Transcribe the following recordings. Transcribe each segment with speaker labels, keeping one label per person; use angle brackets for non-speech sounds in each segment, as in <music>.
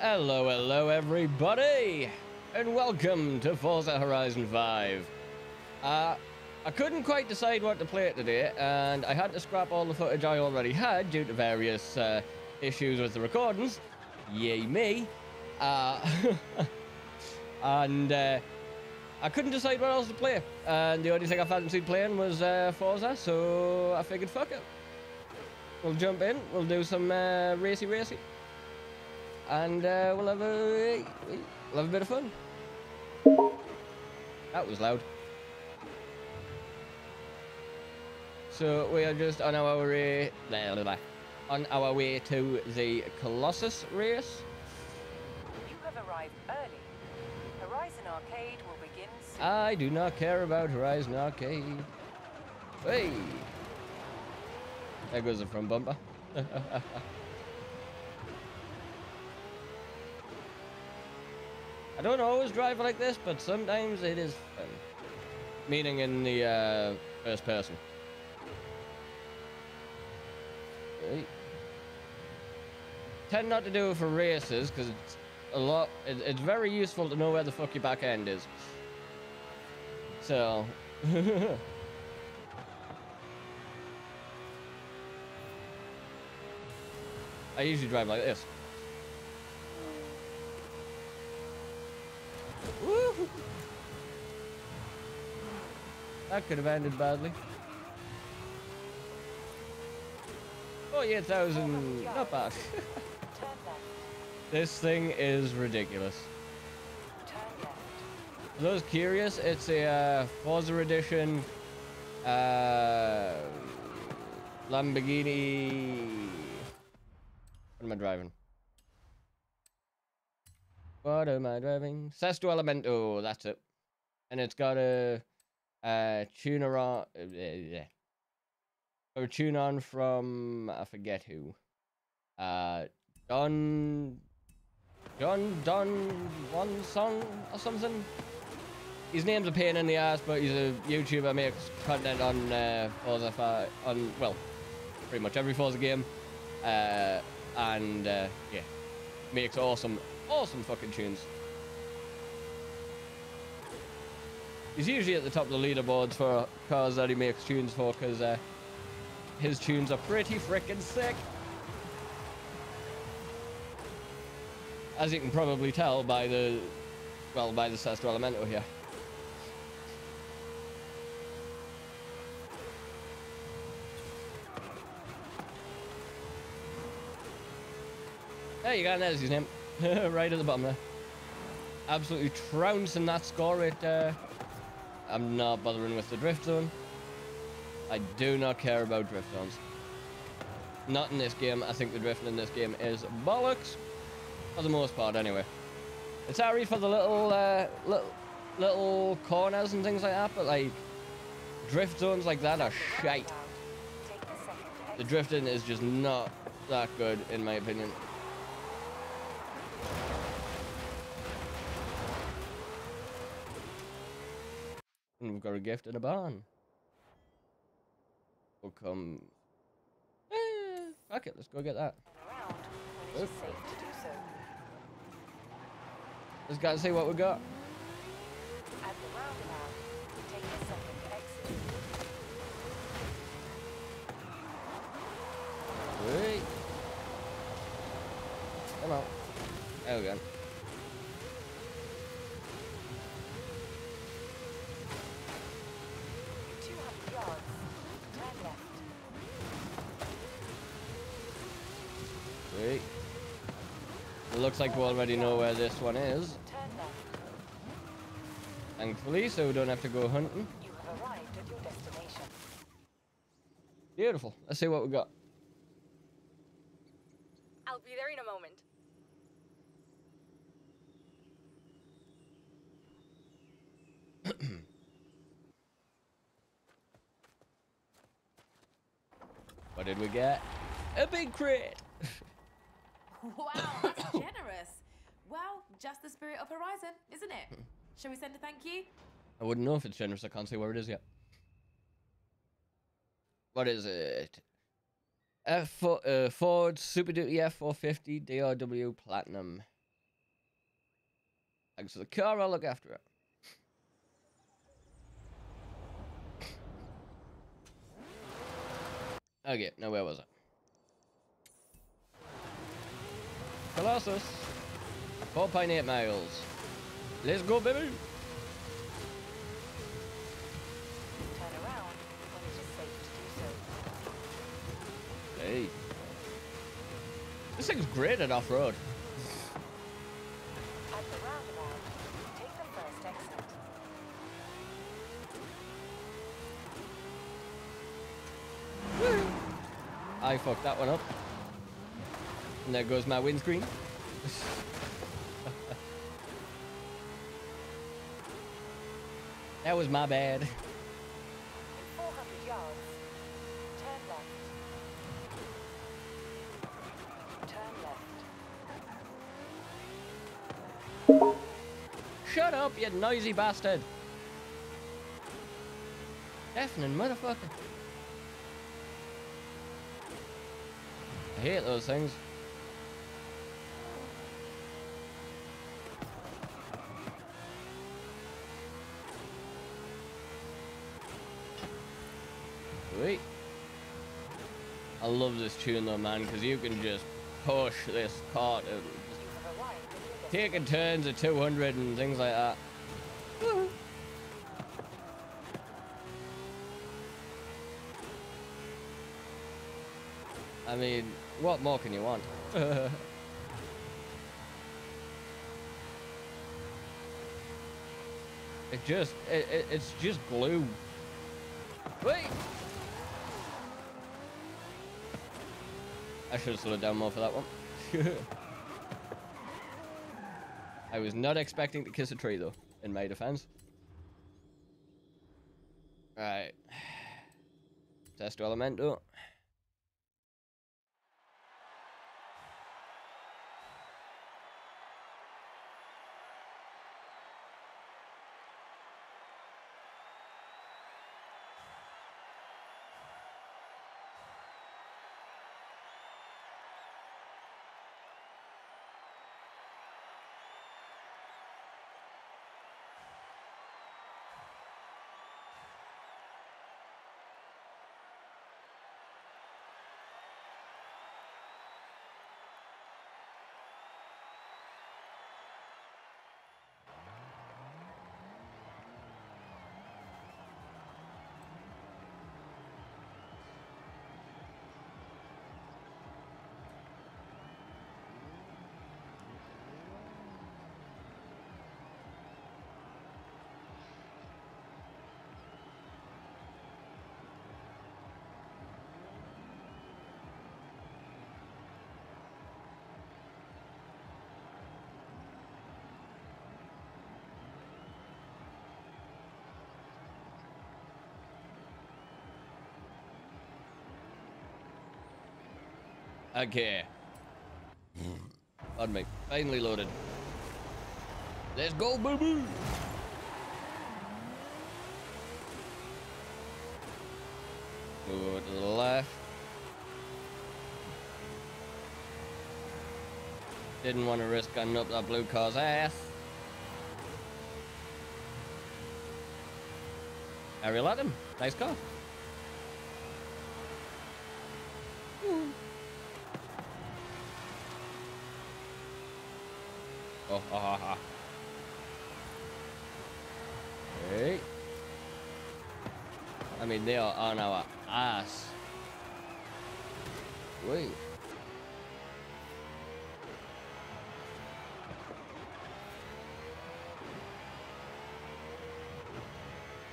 Speaker 1: Hello, hello, everybody, and welcome to Forza Horizon 5. Uh, I couldn't quite decide what to play today, and I had to scrap all the footage I already had due to various uh, issues with the recordings. Yay me. Uh, <laughs> and uh, I couldn't decide what else to play, and the only thing I fancied playing was uh, Forza, so I figured fuck it. We'll jump in, we'll do some uh, racy racy and uh, we'll have a we'll have a bit of fun. That was loud. So we are just on our way, there. on our way to the Colossus race.
Speaker 2: You have arrived early. Horizon Arcade will begin soon.
Speaker 1: I do not care about Horizon Arcade. Hey, there goes the front bumper. <laughs> I don't always drive like this, but sometimes it is fun. Meaning in the uh, first person. Right. Tend not to do it for races, because it's a lot... It, it's very useful to know where the fuck your back end is. So... <laughs> I usually drive like this. That could have ended badly. Oh yeah, thousand, not bad. This thing is ridiculous. For those curious, it's a uh, Forza Edition uh, Lamborghini. What am I driving? What am I driving? Sesto Elemento, that's it. And it's got a, a tuner on, uh, yeah. Or tune on from, I forget who. Uh, Don, Don Don One Song or something. His name's a pain in the ass, but he's a YouTuber, makes content on uh, Forza 5, on, well, pretty much every Forza game. Uh, and, uh, yeah, makes awesome, awesome fucking tunes. He's usually at the top of the leaderboards for cars that he makes tunes for, because uh, his tunes are pretty freaking sick. As you can probably tell by the, well, by the Sesto Elemento here. There you go, there's his name. <laughs> right at the bottom there. Absolutely trouncing that score It. Uh, I'm not bothering with the drift zone. I do not care about drift zones. Not in this game. I think the drifting in this game is bollocks. For the most part, anyway. It's alright for the little, uh, little, little corners and things like that, but like, drift zones like that are shite.
Speaker 2: The second
Speaker 1: The
Speaker 2: exit.
Speaker 1: drifting is just not that good, in my opinion. We've got a gift in a barn. We'll come. Eh, fuck it, let's go get that.
Speaker 2: Around when it is safe to do so.
Speaker 1: Let's go and see what we got.
Speaker 2: At the roundabout, take the second exit.
Speaker 1: Wait. Come on. There we go. Looks like we already know where this one is. Thankfully, so we don't have to go hunting.
Speaker 2: You have arrived at your destination.
Speaker 1: Beautiful. Let's see what we got.
Speaker 3: I'll be there in a moment. <clears throat>
Speaker 1: What did we get? A big crit. <laughs>
Speaker 4: Wow, that's <coughs> generous. Just the spirit of Horizon, isn't it? Shall we send a thank you?
Speaker 1: I wouldn't know if it's generous. I can't see where it is yet. What is it? F4, uh, Ford Super Duty F450 DRW Platinum. Thanks for the car, I'll look after it. Okay, now where was it? Colossus. 4.8 miles. Let's go, baby.
Speaker 2: Turn around when it is safe to do so.
Speaker 1: Hey. This thing's great at off-road.
Speaker 2: At the roundabout, take the first exit.
Speaker 1: I fucked that one up. And there goes my windscreen. <laughs> that was my bad.
Speaker 2: In 400 yards, turn left. Turn left.
Speaker 1: Shut up, you noisy bastard. Deafening motherfucker. I hate those things. Love this tune though, man, because you can just push this cart and taking turns at 200 and things like that. I mean, what more can you want? <laughs> it just, it, it, it's just glue. Wait! I should have slowed down more for that one. <laughs> I was not expecting to kiss a tree though, in my defense. Right. <sighs> Sesto Elemento. Okay. Pardon me. Finally loaded. Let's go, boo! Move to the left. Didn't want to risk gunning up that blue car's ass. Harry let him. Nice car. Hey. I mean, they are on our ass. Wait.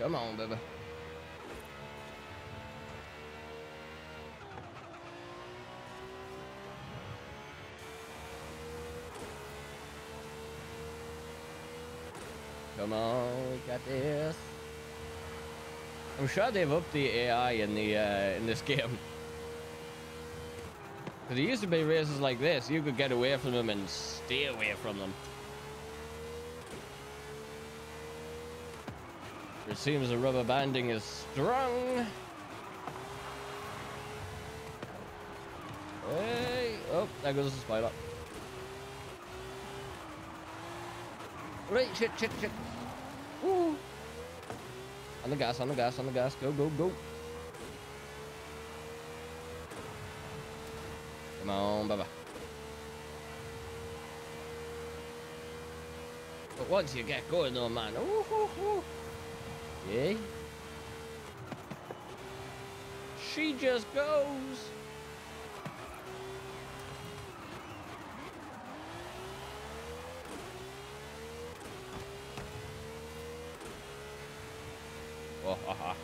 Speaker 1: Come on, baby. Come on, we got this. I'm sure they've upped the AI in the uh, in this <laughs> game. Cause there used to be races like this, you could get away from them and stay away from them. It seems the rubber banding is strong. Hey, oh, there goes the spider. Right, shit, shit, shit. Woo. On the gas, on the gas, on the gas. Go, go, go. Come on, Baba. But once you get going though, man. Ooh, ooh, ooh. Yeah. She just goes. Oh, ha, ha.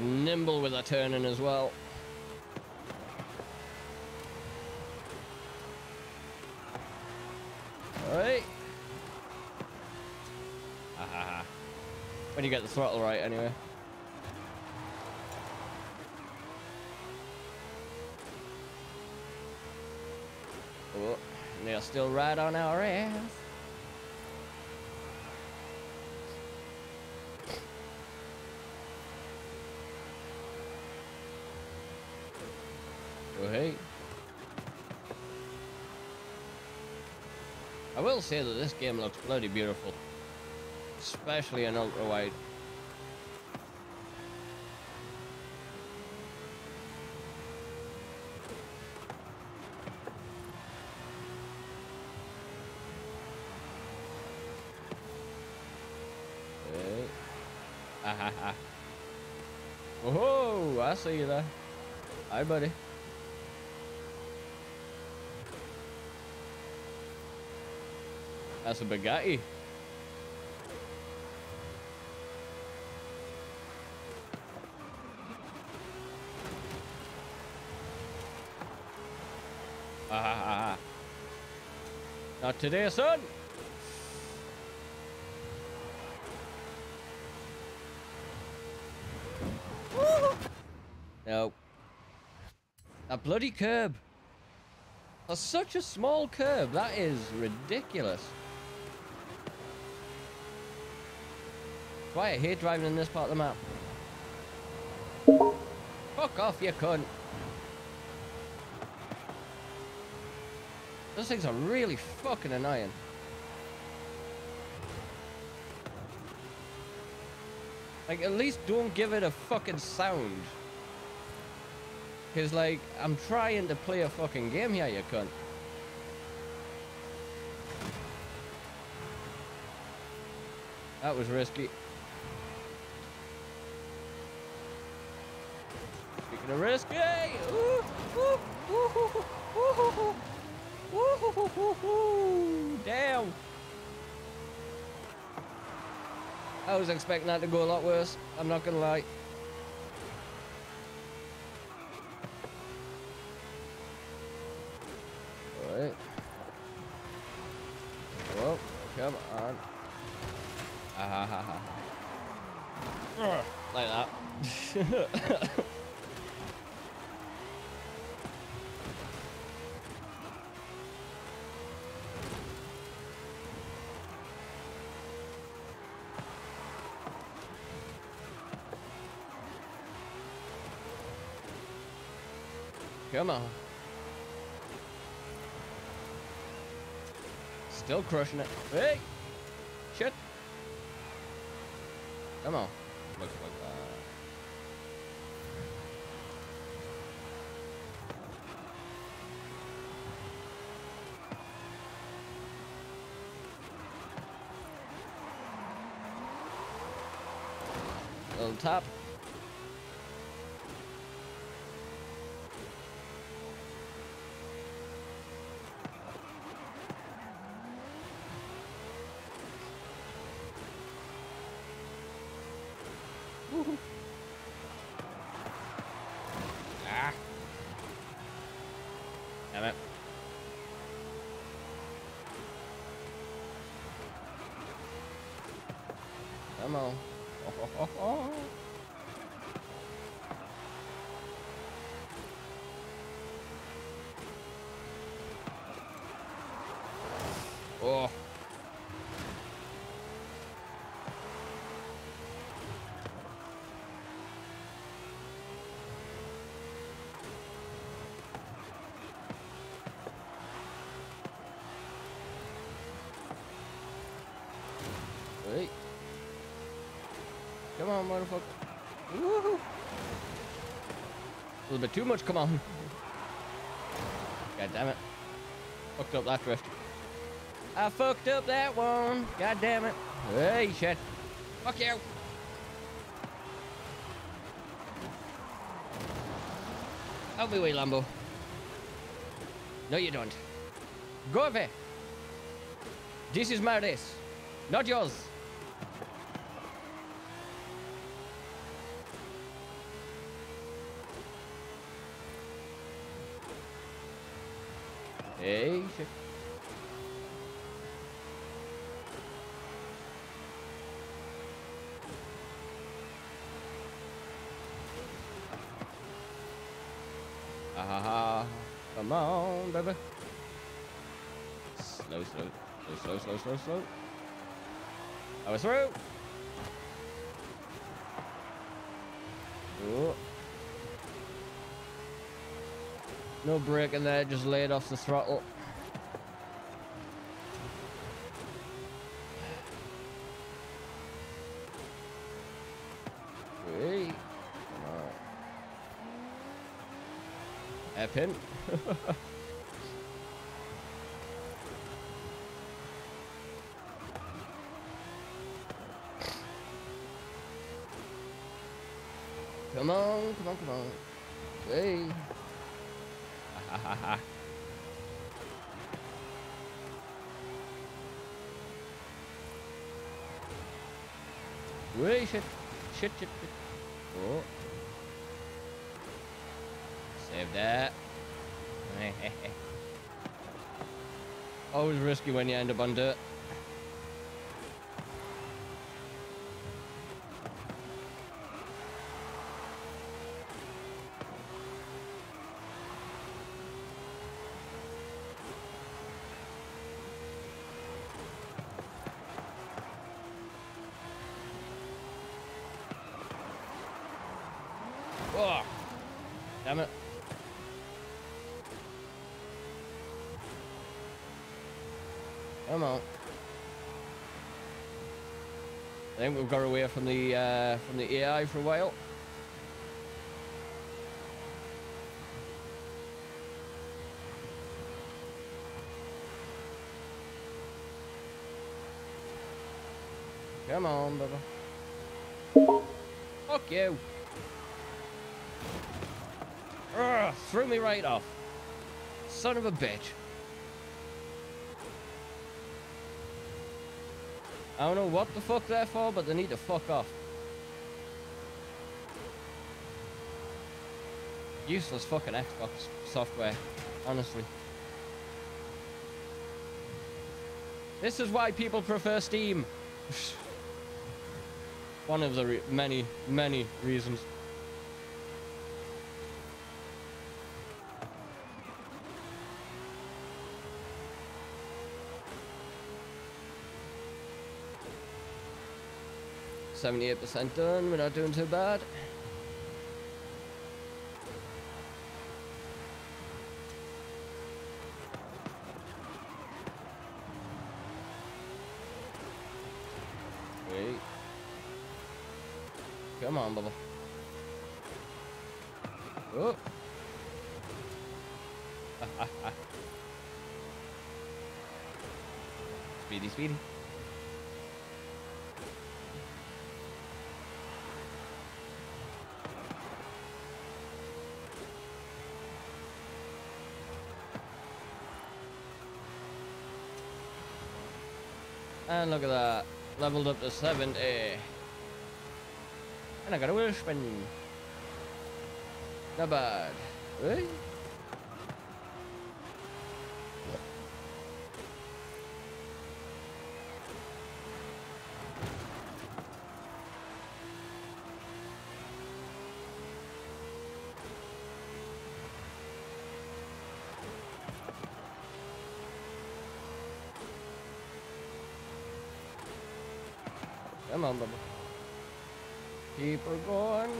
Speaker 1: Nimble with her turning as well. Alright. <laughs> When you get the throttle right, anyway. Oh, and they're still right on our ass. Hey. I will say that this game looks bloody beautiful. Especially in ultra wide. Hey. <laughs> Ah ha ha. Oh, I see you there. Hi, buddy. That's a Bugatti. Ah, ha, ha. Not today, son. No. That bloody curb. That's such a small curb. That is ridiculous. Why I hate driving in this part of the map. Fuck off, you cunt. Those things are really fucking annoying. Like, at least don't give it a fucking sound. Because, like, I'm trying to play a fucking game here, you cunt. That was risky. Taking a risk. Yay! Damn! I was expecting that to go a lot worse. I'm not gonna lie. Come on. Still crushing it. Hey! Shit! Come on. Look like uh, that. Little top. Come on, motherfucker. Woohoo. A little bit too much, come on. God damn it. Fucked up that drift. I fucked up that one. God damn it. Hey, shit. Fuck you. Out my way, Lambo. No, you don't. Go away. This is my race, not yours. Hey, shit. Ah, ha, ha. Come on, baby. Slow, slow, slow, slow, slow, slow, slow. I was through. Oh. No brake in there, just laid off the throttle. Hey. Hairpin. <laughs> come on, come on, come on. Hey. <laughs> Wait, shit. Shit, shit, shit. Oh. Save that. <laughs> Always risky when you end up on we've got away from the uh, from the AI for a while. Come on, Bubba. Fuck you. Ugh, threw me right off. Son of a bitch. I don't know what the fuck they're for, but they need to fuck off. Useless fucking Xbox software, honestly. This is why people prefer Steam. <laughs> One of the many, many reasons. Seventy-eight percent done. We're not doing too bad. Wait. Come on, Bubba. Oh. <laughs> speedy, speedy. And look at that. Leveled up to 70. And I got a wheel spin. Not bad. Hey? On, bubble. Keep her going.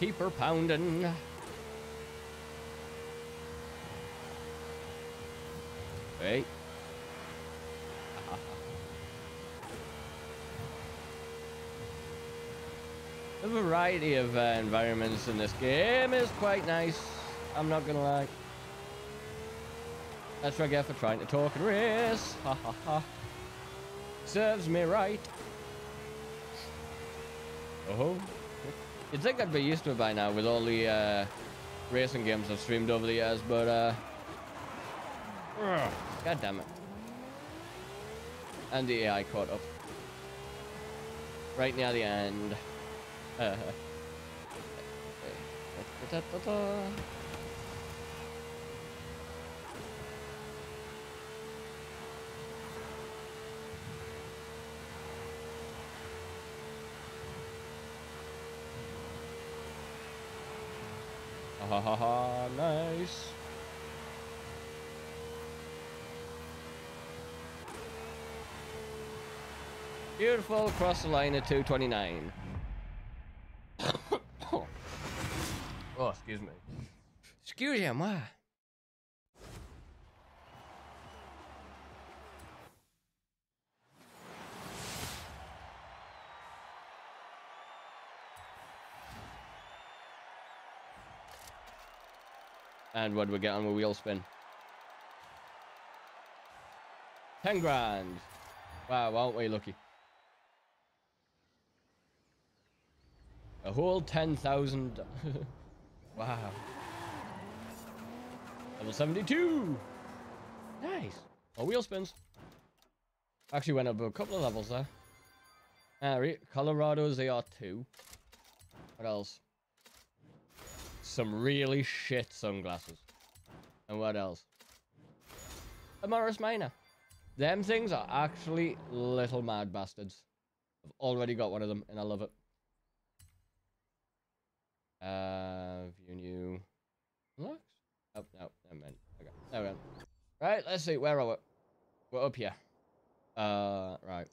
Speaker 1: Keep her pounding. Hey, <laughs> the variety of uh, environments in this game is quite nice. I'm not gonna lie. That's what I get for trying to talk and race. Ha ha ha. Serves me right. Oh. You'd think I'd be used to it by now with all the uh, racing games I've streamed over the years, but uh, ugh, <sighs> God damn it. And the AI caught up. Right near the end. <laughs> <laughs> Uh, Ha ha ha, nice. Beautiful, cross the line at 229. <coughs> oh, excuse me. Excuse me, And what do we get on a wheel spin? 10 grand. Wow, aren't we lucky? A whole 10,000. <laughs> wow. Level 72. Nice. Oh, wheel spins. Actually went up a couple of levels there. Re- Colorado ZR2. What else? Some really shit sunglasses. And what else? A Morris Minor. Them things are actually little mad bastards. I've already got one of them and I love it. Uh, view new. Unlocks? Oh, no, never mind. Okay, there we go. Right, let's see, where are we? We're up here. Uh, right.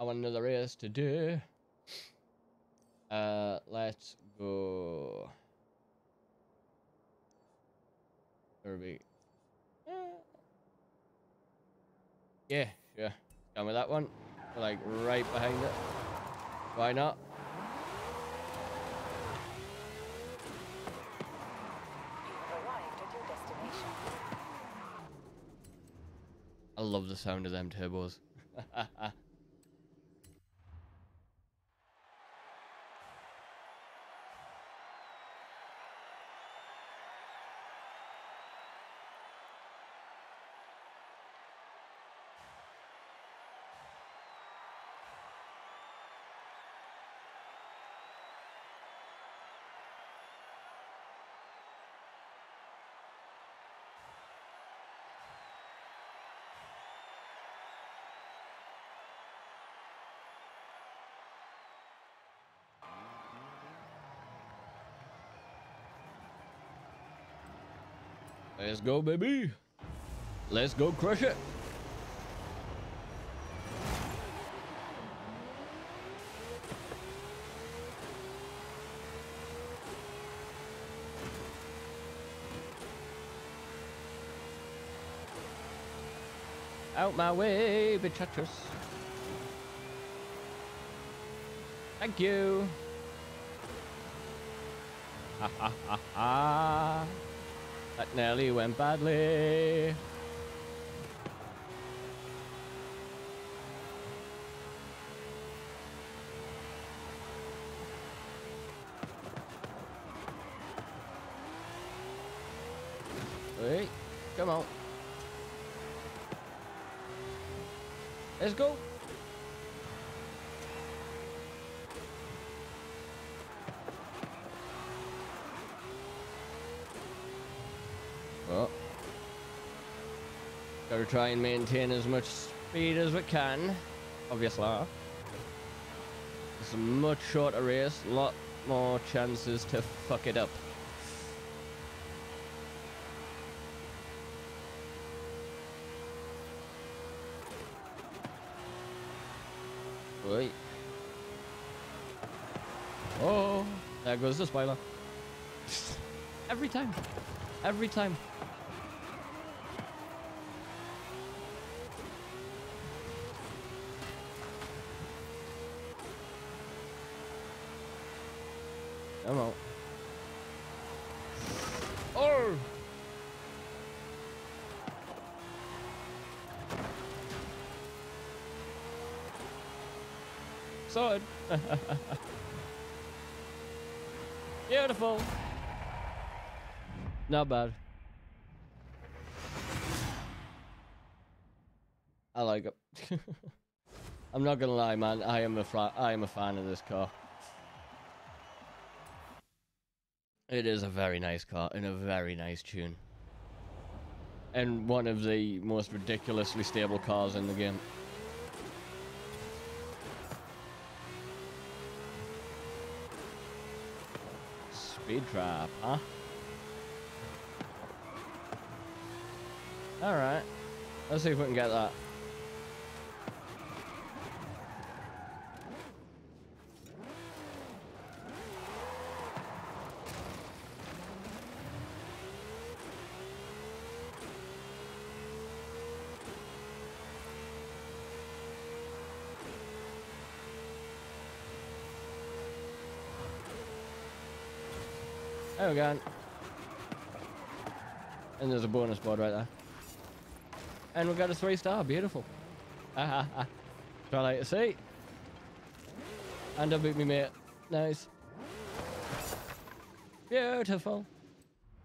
Speaker 1: I want another race to do. Uh, let's go. Yeah, yeah. Done with that one. Like right behind it. Why not? I love the sound of them turbos. <laughs> Let's go, baby. Let's go crush it. Out my way, bitchachos. Thank you. Ha ha ha ha. That nearly went badly. Wait, come on. Let's go. Gotta try and maintain as much speed as we can. Obviously. It's a much shorter race, a lot more chances to fuck it up. Wait. Oh, there goes the spoiler. Every time. Every time. <laughs> Beautiful. Not bad. I like it. <laughs> I'm not gonna lie, man. I am a I am a fan of this car. It is a very nice car in a very nice tune. And one of the most ridiculously stable cars in the game. Speed trap, huh? Alright. Let's see if we can get that. There we go. And there's a bonus board right there. And we got a three star. Beautiful. Ah ha ha. Try like to see. And I beat me mate. Nice. Beautiful.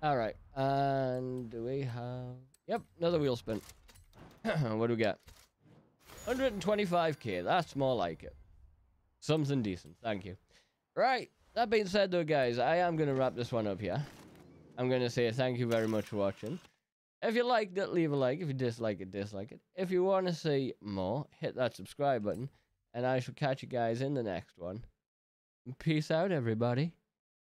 Speaker 1: Alright. And we have... Yep, another wheel spin. <clears throat> what do we get? 125k. That's more like it. Something decent. Thank you. Right. That being said, though, guys, I am going to wrap this one up here. I'm going to say thank you very much for watching. If you liked it, leave a like. If you dislike it, dislike it. If you want to see more, hit that subscribe button. And I shall catch you guys in the next one. Peace out, everybody.